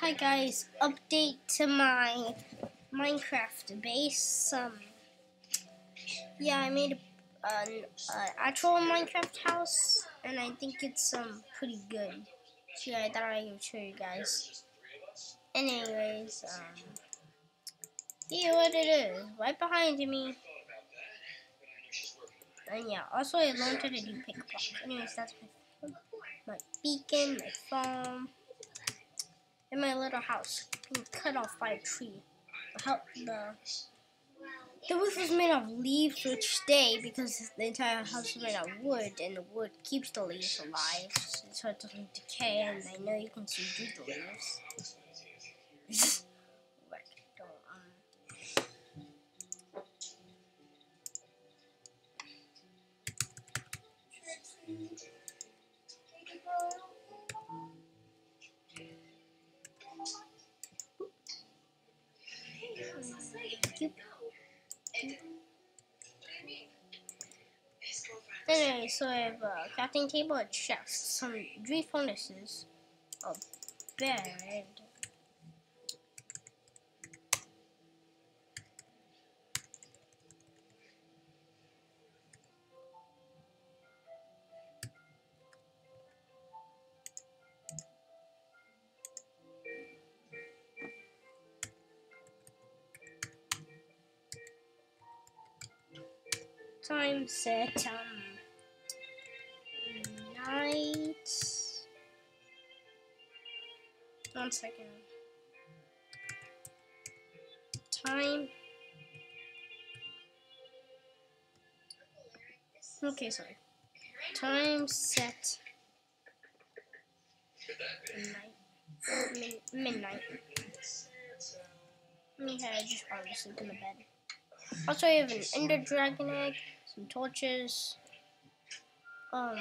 Hi guys, update to my Minecraft base. Um, yeah, I made an actual Minecraft house, and I think it's um pretty good. So yeah, I thought I would show you guys. Anyways, um, see what it is right behind me. And yeah, also I learned how to do pickpocket. Anyways, that's my my beacon, my farm in my little house cut off by a tree. The, the, the roof was made of leaves which stay because the entire house is made of wood and the wood keeps the leaves alive so it doesn't decay and I know you can see through the leaves. Anyway, so I have a crafting table, a chest, some three furnaces, a bed, time set um night. One second. Time. Okay sorry. Time set. Midnight. Midnight. Okay I just probably sleep in the bed also, I have an ender dragon egg, some torches. Um,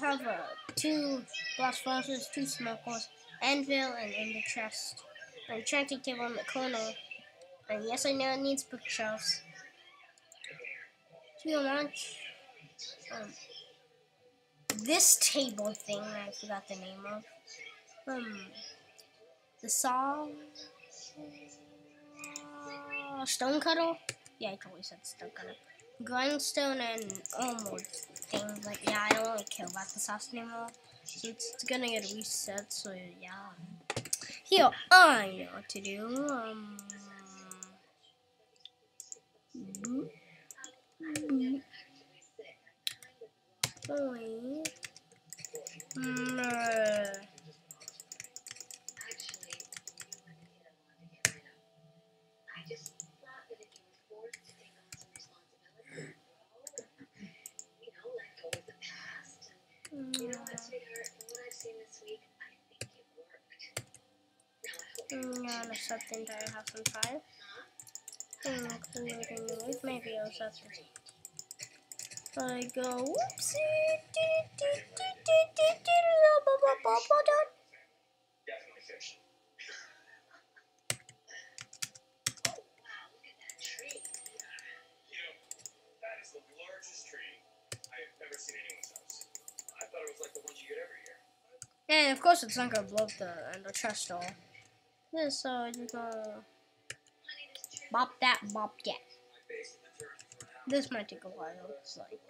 have uh, two blast furnaces, two smokers, anvil, and ender chest. An enchanting table in the corner. And yes, I know it needs bookshelves. Too much. Um, this table thing, I forgot the name of. Um, the saw. Stone Cuddle? Yeah, I totally said Stone Cuddle. Grindstone and almost things like yeah, I don't really care about the sauce anymore. So it's gonna get reset, so yeah. Here, I know what to do. Um boop. Boy. Mm, Yeah, let's set the entire house on fire. Including the roof. Maybe I'll set the I go whoopsie. And of course it's not gonna blow up the, uh, the chest all. Yeah, so just gonna bop that, bop that. This might take a while, it's like.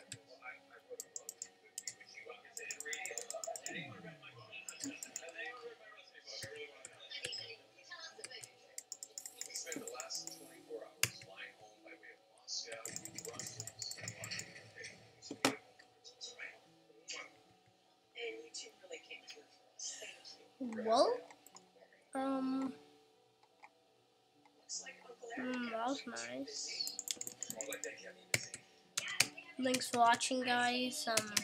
Well, um, mm, that was nice. Thanks for watching, guys. Um,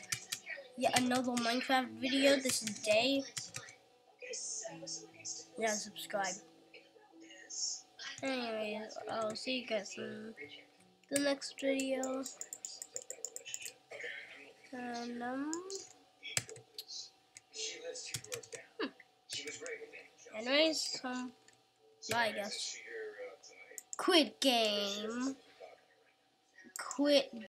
yeah, another Minecraft video. This Day. Yeah, subscribe. Anyways, I'll see you guys in the next video. And, um... Anyways, um, bye, I guess. Quit game. Quit